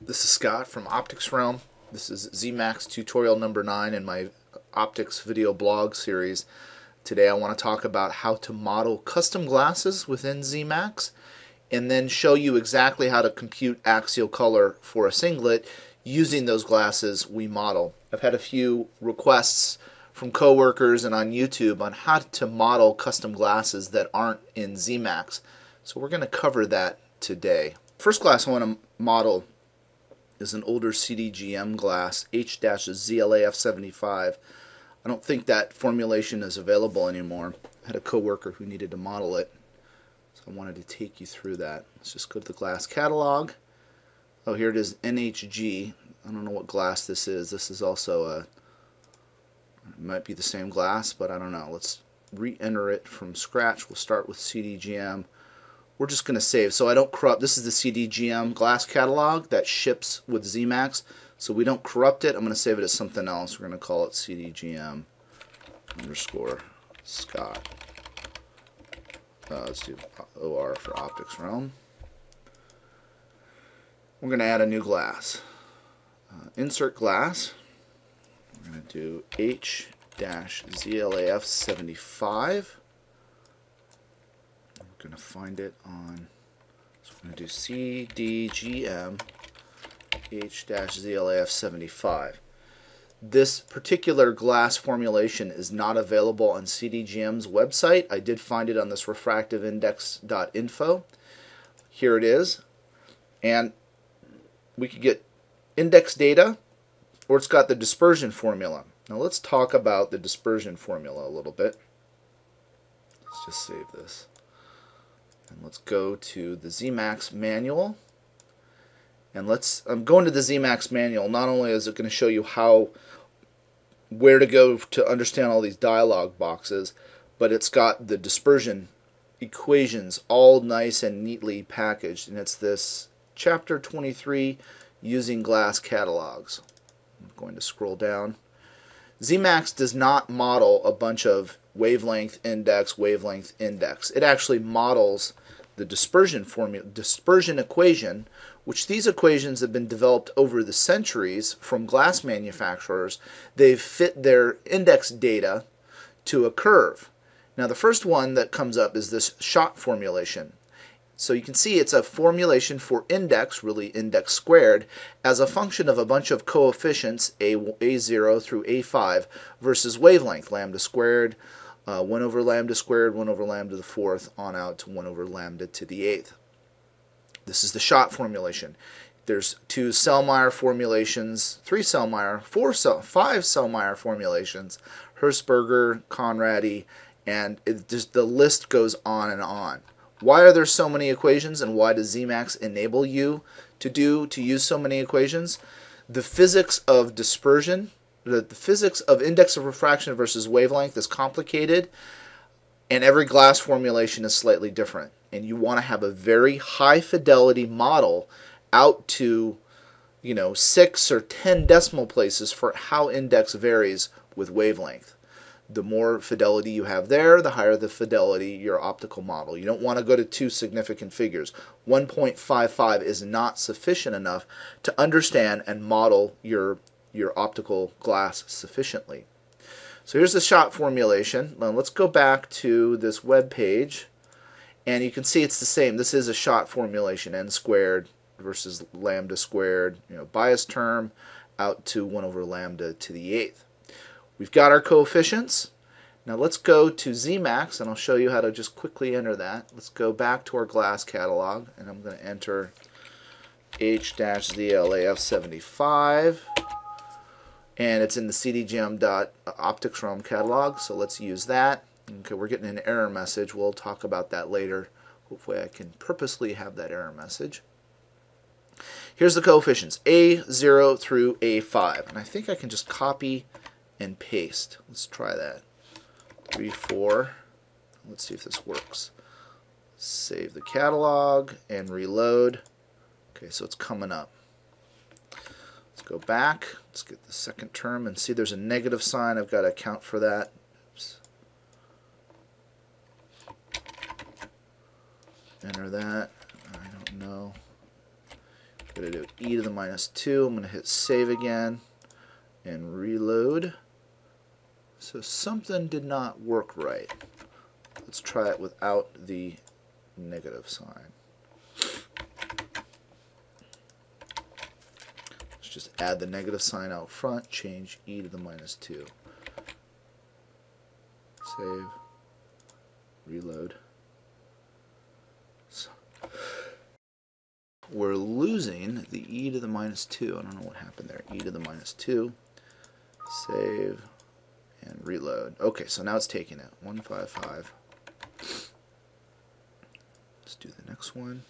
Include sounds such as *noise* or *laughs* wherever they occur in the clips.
This is Scott from Optics Realm. This is Zemax tutorial number 9 in my optics video blog series. Today I want to talk about how to model custom glasses within Zemax and then show you exactly how to compute axial color for a singlet using those glasses we model. I've had a few requests from coworkers and on YouTube on how to model custom glasses that aren't in Zemax. So we're going to cover that today. First glass I want to model is an older CDGM glass, H-ZLAF75. I don't think that formulation is available anymore. I had a coworker who needed to model it, so I wanted to take you through that. Let's just go to the glass catalog. Oh, here it is, NHG. I don't know what glass this is. This is also a, it might be the same glass, but I don't know. Let's re-enter it from scratch. We'll start with CDGM we're just going to save. So I don't corrupt. This is the CDGM glass catalog that ships with Zemax. So we don't corrupt it. I'm going to save it as something else. We're going to call it CDGM underscore Scott. Uh, let's do OR for Optics Realm. We're going to add a new glass. Uh, insert glass. We're going to do H-ZLAF75 going to find it on, so we're going to do CDGM H-ZLAF75. This particular glass formulation is not available on CDGM's website. I did find it on this refractiveindex.info. Here it is. And we could get index data or it's got the dispersion formula. Now let's talk about the dispersion formula a little bit. Let's just save this. And let's go to the Zemax manual. And let's I'm going to the Zemax manual. Not only is it going to show you how where to go to understand all these dialog boxes, but it's got the dispersion equations all nice and neatly packaged. And it's this chapter 23 using glass catalogs. I'm going to scroll down. Zemax does not model a bunch of wavelength index, wavelength index. It actually models the dispersion formula, dispersion equation, which these equations have been developed over the centuries from glass manufacturers. They've fit their index data to a curve. Now the first one that comes up is this Schott formulation. So you can see it's a formulation for index, really index squared, as a function of a bunch of coefficients a, a0 through a5 versus wavelength, lambda squared, uh, 1 over lambda squared, 1 over lambda to the fourth, on out to 1 over lambda to the eighth. This is the Schott formulation. There's two Sellmeier formulations, three Sellmeier, four five Sellmeier formulations, Herzberger, Conrady, and it just the list goes on and on. Why are there so many equations and why does Zemax enable you to do to use so many equations? The physics of dispersion, the, the physics of index of refraction versus wavelength is complicated and every glass formulation is slightly different. And you want to have a very high fidelity model out to you know 6 or 10 decimal places for how index varies with wavelength the more fidelity you have there, the higher the fidelity your optical model. You don't want to go to two significant figures. 1.55 is not sufficient enough to understand and model your, your optical glass sufficiently. So here's the Schott formulation. Now let's go back to this web page and you can see it's the same. This is a Schott formulation, n squared versus lambda squared, you know, bias term out to 1 over lambda to the eighth. We've got our coefficients. Now let's go to Zemax and I'll show you how to just quickly enter that. Let's go back to our glass catalog and I'm going to enter H-ZLAF75 and it's in the cdgm.optics realm catalog so let's use that. Okay, we're getting an error message. We'll talk about that later. Hopefully I can purposely have that error message. Here's the coefficients, A0 through A5. And I think I can just copy and paste. Let's try that. 3, 4. Let's see if this works. Save the catalog and reload. Okay, so it's coming up. Let's go back. Let's get the second term and see there's a negative sign. I've got to account for that. Oops. Enter that. I don't know I'm going to do e to the minus 2. I'm going to hit save again and reload. So something did not work right. Let's try it without the negative sign. Let's just add the negative sign out front, change e to the minus 2. Save, reload. So we're losing the e to the minus 2. I don't know what happened there. e to the minus 2. Save and reload. Okay, so now it's taking it. 155. Let's do the next one.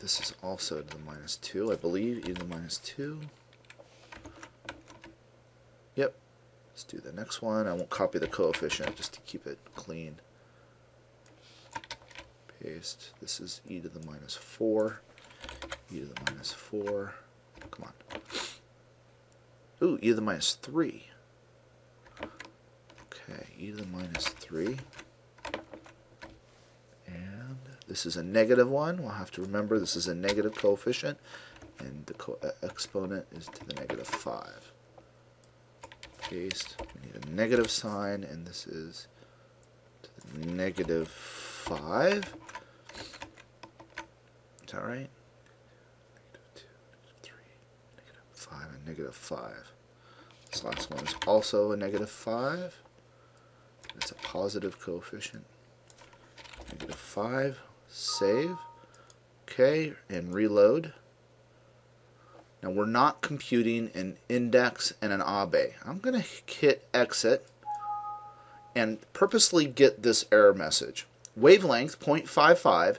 This is also to the minus 2, I believe, e to the minus 2. Yep. Let's do the next one. I won't copy the coefficient just to keep it clean. Paste. This is e to the minus 4. e to the minus 4. Ooh, e to the minus 3. Okay, e to the minus 3. And this is a negative one. We'll have to remember this is a negative coefficient. And the co uh, exponent is to the negative 5. Paste. We need a negative sign, and this is to the negative 5. Is that right? 5 negative 5. This last one is also a negative 5. It's a positive coefficient. Negative 5. Save. Okay, and reload. Now we're not computing an index and an Abbe. I'm going to hit exit and purposely get this error message. Wavelength 0.55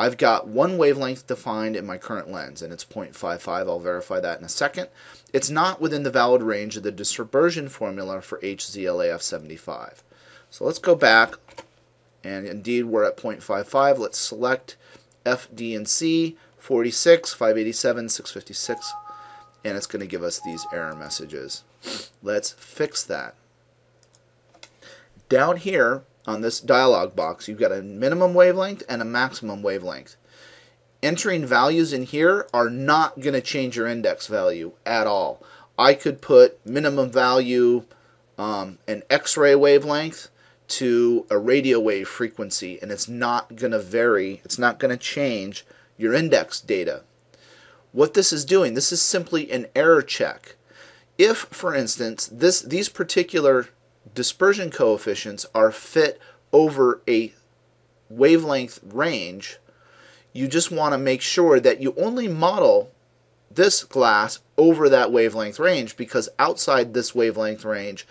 I've got one wavelength defined in my current lens, and it's 0.55. I'll verify that in a second. It's not within the valid range of the dispersion formula for HZLAF75. So let's go back, and indeed we're at 0.55. Let's select F, D, and C, 46, 587, 656, and it's going to give us these error messages. Let's fix that. Down here, on this dialog box, you've got a minimum wavelength and a maximum wavelength. Entering values in here are not going to change your index value at all. I could put minimum value um, an X-ray wavelength to a radio wave frequency and it's not going to vary, it's not going to change your index data. What this is doing, this is simply an error check. If, for instance, this these particular dispersion coefficients are fit over a wavelength range, you just want to make sure that you only model this glass over that wavelength range because outside this wavelength range,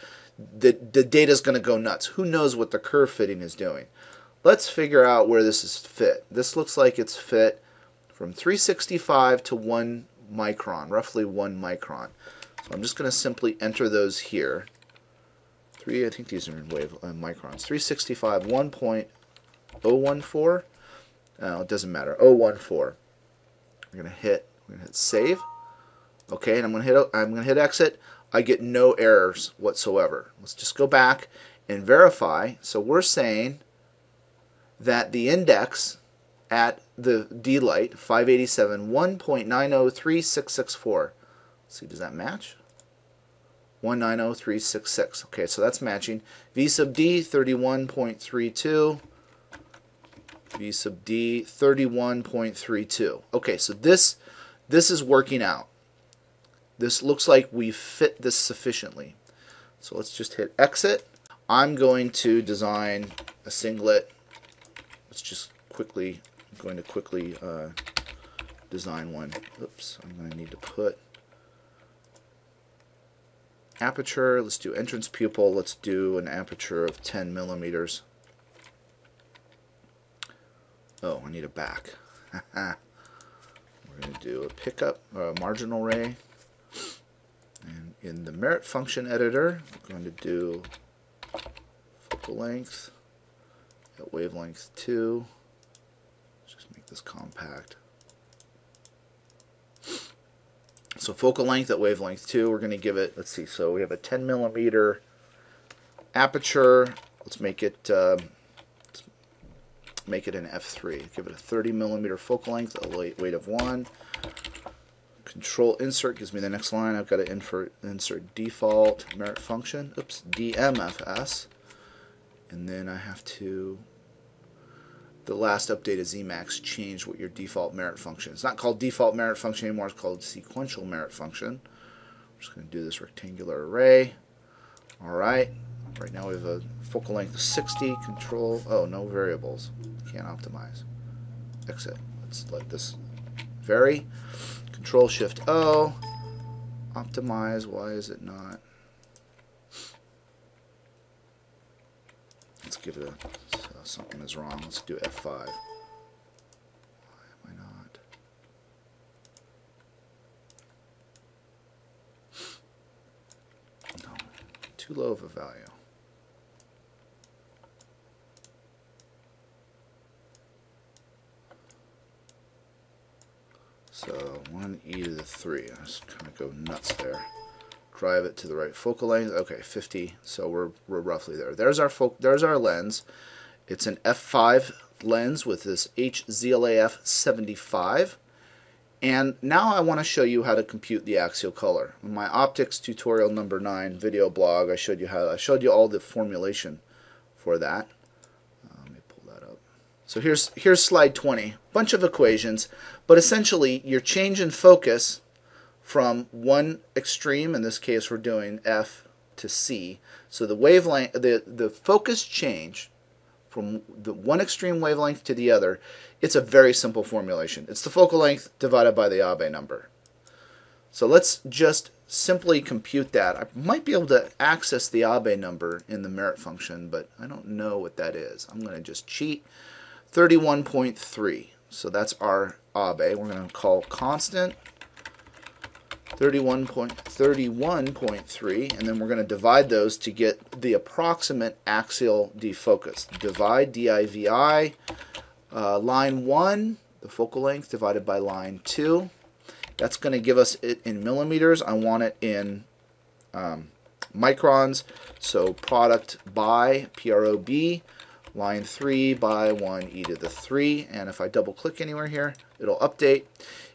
the, the data is going to go nuts. Who knows what the curve fitting is doing? Let's figure out where this is fit. This looks like it's fit from 365 to 1 micron, roughly 1 micron. So I'm just going to simply enter those here three. I think these are in wave uh, microns. 365 1.014. Uh, it doesn't matter. 014. We're gonna hit. We're gonna hit save. Okay, and I'm gonna hit. I'm gonna hit exit. I get no errors whatsoever. Let's just go back and verify. So we're saying that the index at the D light 587 1.903664. See, does that match? 190366. Okay, so that's matching. V sub D 31.32. V sub D 31.32. Okay, so this this is working out. This looks like we fit this sufficiently. So let's just hit exit. I'm going to design a singlet. Let's just quickly, I'm going to quickly uh, design one. Oops, I'm going to need to put aperture, let's do entrance pupil, let's do an aperture of 10 millimeters. Oh, I need a back. *laughs* We're going to do a pickup, a marginal ray. And in the merit function editor, we're going to do focal length at wavelength 2. Let's just make this compact. So focal length at wavelength 2, we're going to give it, let's see, so we have a 10 millimeter aperture. Let's make it, uh, make it an f3. Give it a 30 millimeter focal length, a weight of 1. Control insert gives me the next line. I've got to insert default merit function. Oops, DMFS. And then I have to the last update of Zemax changed what your default merit function. It's not called default merit function anymore. It's called sequential merit function. I'm just going to do this rectangular array. All right. Right now we have a focal length of 60. Control. Oh, no variables. Can't optimize. Exit. Let's let this vary. Control Shift O. Optimize. Why is it not? Let's give it a Uh, something is wrong. Let's do F5. Why am I not? No, too low of a value. So 1e to the 3. I just kind of go nuts there drive it to the right focal length. Okay, 50. So we're we're roughly there. There's our there's our lens. It's an f5 lens with this HZLAF 75. And now I want to show you how to compute the axial color. In my optics tutorial number 9 video blog, I showed you how I showed you all the formulation for that. Uh, let me pull that up. So here's here's slide 20. Bunch of equations, but essentially your change in focus from one extreme, in this case we're doing F to C. So the wavelength the the focus change from the one extreme wavelength to the other, it's a very simple formulation. It's the focal length divided by the Abbe number. So let's just simply compute that. I might be able to access the Abbe number in the merit function, but I don't know what that is. I'm going to just cheat 31.3. So that's our Abbe. We're going to call constant 31.31.3 and then we're going to divide those to get the approximate axial defocus. Divide DIVI uh, line 1, the focal length divided by line 2. That's going to give us it in millimeters. I want it in um, microns. So product by PROB line 3 by 1 e to the 3 and if I double click anywhere here it'll update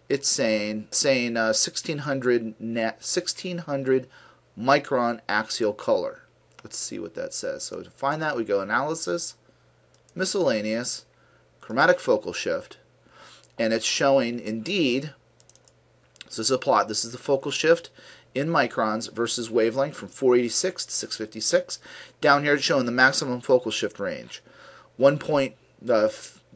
it's saying saying uh, 1600 net 1600 micron axial color. Let's see what that says. So to find that, we go analysis, miscellaneous, chromatic focal shift, and it's showing indeed. So this is a plot. This is the focal shift in microns versus wavelength from 486 to 656. Down here, it's showing the maximum focal shift range, 1. Uh,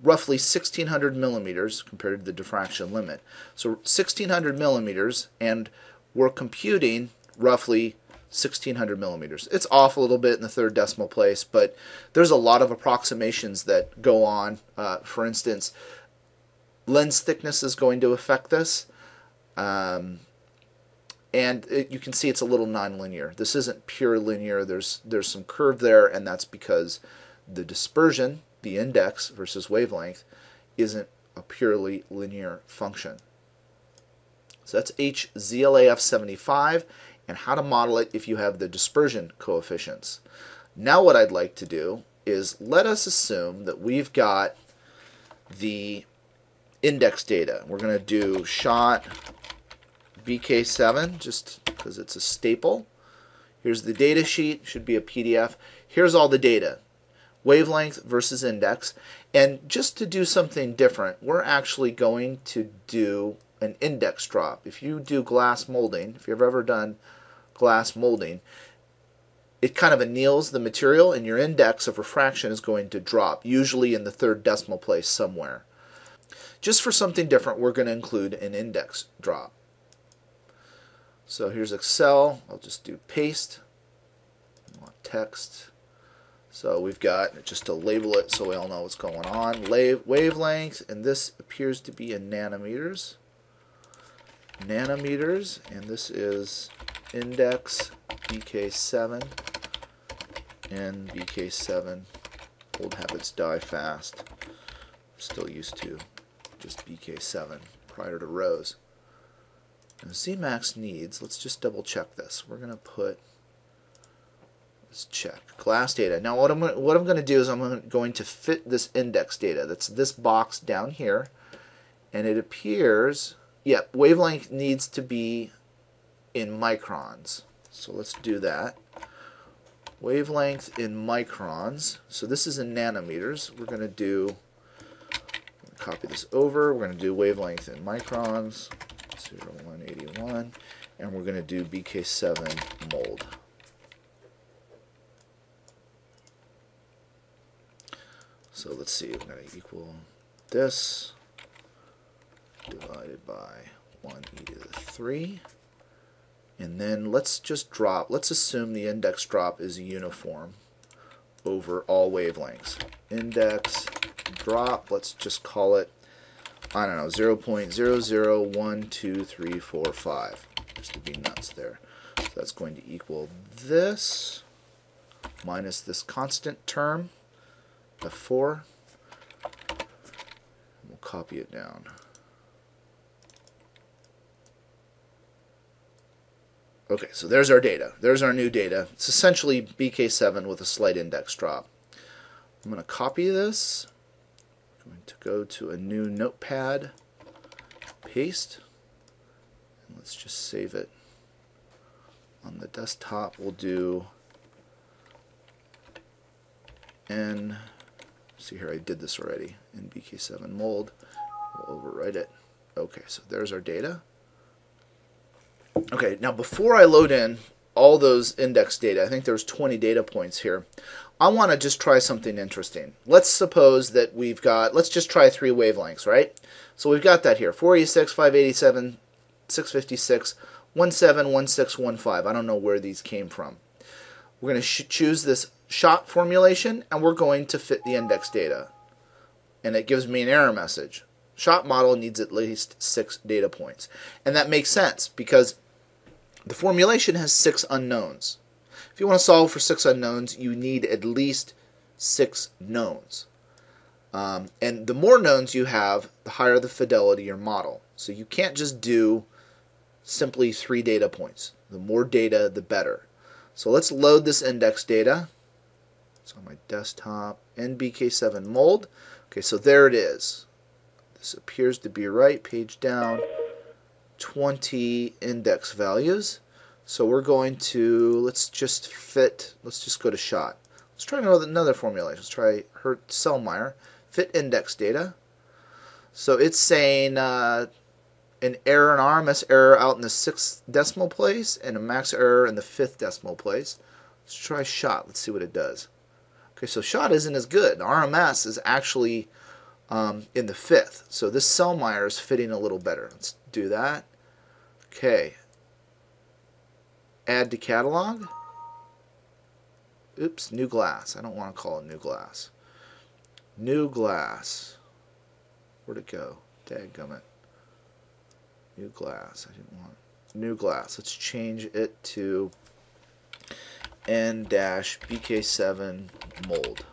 roughly 1600 millimeters compared to the diffraction limit. So 1600 millimeters, and we're computing roughly 1600 millimeters. It's off a little bit in the third decimal place, but there's a lot of approximations that go on. Uh, for instance, lens thickness is going to affect this. Um, and it, you can see it's a little nonlinear. This isn't pure linear. There's there's some curve there, and that's because the dispersion the index versus wavelength isn't a purely linear function. So that's HZLAF75 and how to model it if you have the dispersion coefficients. Now what I'd like to do is let us assume that we've got the index data. We're going to do Schott BK7 just because it's a staple. Here's the data sheet, should be a PDF. Here's all the data wavelength versus index. And just to do something different, we're actually going to do an index drop. If you do glass molding, if you've ever done glass molding, it kind of anneals the material and your index of refraction is going to drop, usually in the third decimal place somewhere. Just for something different, we're going to include an index drop. So here's Excel. I'll just do paste. Want text. So we've got, just to label it so we all know what's going on, wavelength, and this appears to be in nanometers. Nanometers, and this is index BK7 and BK7. Old habits die fast. Still used to just BK7 prior to rows. Now Zemax needs, let's just double check this. We're going to put Let's check glass data. Now what I'm what I'm going to do is I'm going to fit this index data. That's this box down here, and it appears. Yep, wavelength needs to be in microns. So let's do that. Wavelength in microns. So this is in nanometers. We're going to do copy this over. We're going to do wavelength in microns. 0181 and we're going to do BK7 mold. So let's see, I'm going to equal this divided by 1 e to the 3. And then let's just drop, let's assume the index drop is uniform over all wavelengths. Index drop, let's just call it, I don't know, 0 0.001234, just to be nuts there. So that's going to equal this minus this constant term, F4. We'll copy it down. Okay, so there's our data. There's our new data. It's essentially BK7 with a slight index drop. I'm going to copy this. I'm going to go to a new notepad, paste, and let's just save it. On the desktop, we'll do N, see here, I did this already, in BK7 mold. We'll overwrite it. Okay, so there's our data. Okay, now before I load in all those index data, I think there's 20 data points here. I want to just try something interesting. Let's suppose that we've got, let's just try three wavelengths, right? So we've got that here, 486, 587, 656, 171615. I don't know where these came from. We're going to choose this Schott formulation and we're going to fit the index data. And it gives me an error message. Schott model needs at least six data points. And that makes sense because the formulation has six unknowns. If you want to solve for six unknowns, you need at least six knowns. Um, and the more knowns you have, the higher the fidelity your model. So you can't just do simply three data points. The more data, the better. So let's load this index data. It's on my desktop, NBK7 mold. Okay, so there it is. This appears to be right, page down. 20 index values. So we're going to, let's just fit, let's just go to Schott. Let's try another, formulation. Let's try Hertz Sellmeier, fit index data. So it's saying uh, an error, an RMS error out in the sixth decimal place and a max error in the fifth decimal place. Let's try Schott. Let's see what it does. Okay, so Schott isn't as good. RMS is actually um, in the fifth. So this Sellmeier is fitting a little better. Let's do that. Okay. Add to catalog. Oops, new glass. I don't want to call it new glass. New glass. Where'd it go? Dadgummit. New glass. I didn't want new glass. Let's change it to N-BK7 mold.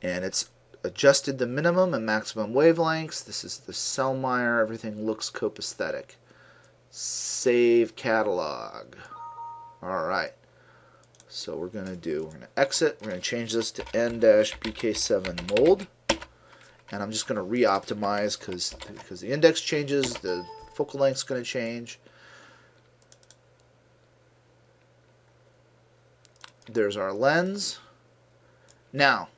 And it's adjusted the minimum and maximum wavelengths. This is the Sellmeier. Everything looks copaesthetic. Save catalog. All right. So we're going to do, we're going to exit. We're going to change this to N-BK7 mold. And I'm just going to re-optimize because because the index changes, the focal length is going to change. There's our lens. Now,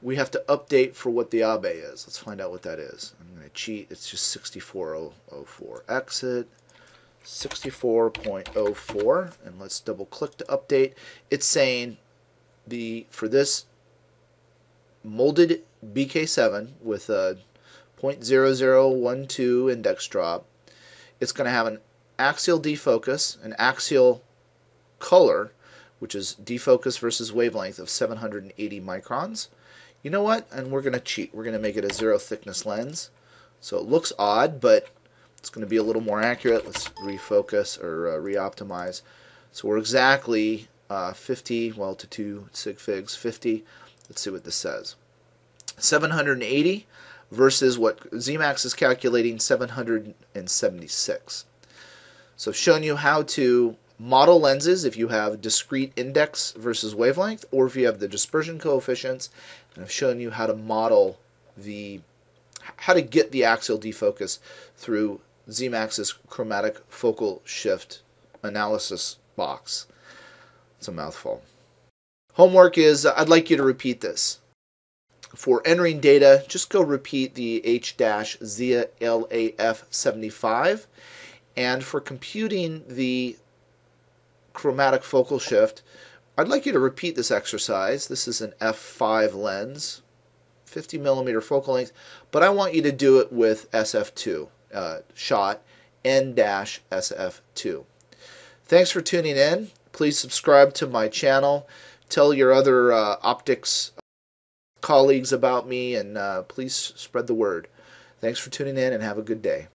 we have to update for what the Abbe is. Let's find out what that is. I'm going to cheat. It's just 6404. Exit 64.04 and let's double click to update. It's saying the for this molded BK7 with a 0.0012 index drop, it's going to have an axial defocus, an axial color, which is defocus versus wavelength of 780 microns. You know what? And we're going to cheat. We're going to make it a zero thickness lens. So it looks odd, but it's going to be a little more accurate. Let's refocus or uh, re-optimize. So we're exactly uh, 50, well to 2 sig figs, 50. Let's see what this says. 780 versus what Zemax is calculating 776. So I've shown you how to model lenses if you have discrete index versus wavelength, or if you have the dispersion coefficients. And I've shown you how to model the how to get the axial defocus through Zemax's chromatic focal shift analysis box. It's a mouthful. Homework is I'd like you to repeat this. For entering data, just go repeat the H-ZLAF75. And for computing the chromatic focal shift, I'd like you to repeat this exercise. This is an f5 lens, 50 millimeter focal length, but I want you to do it with SF2 uh, Schott N-SF2. Thanks for tuning in. Please subscribe to my channel. Tell your other uh, optics colleagues about me, and uh, please spread the word. Thanks for tuning in, and have a good day.